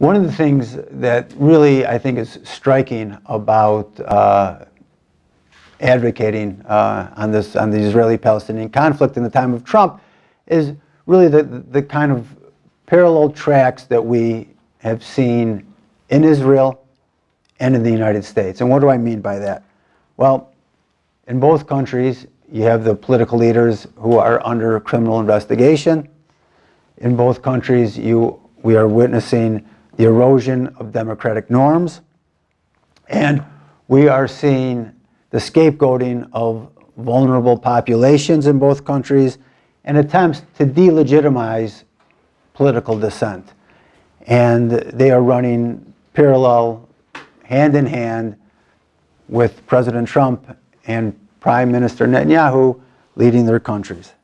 One of the things that really I think is striking about uh, advocating uh, on this on the Israeli-Palestinian conflict in the time of Trump is really the, the kind of parallel tracks that we have seen in Israel and in the United States. And what do I mean by that? Well, in both countries, you have the political leaders who are under criminal investigation. In both countries, you, we are witnessing the erosion of democratic norms. And we are seeing the scapegoating of vulnerable populations in both countries and attempts to delegitimize political dissent. And they are running parallel, hand in hand, with President Trump and Prime Minister Netanyahu leading their countries.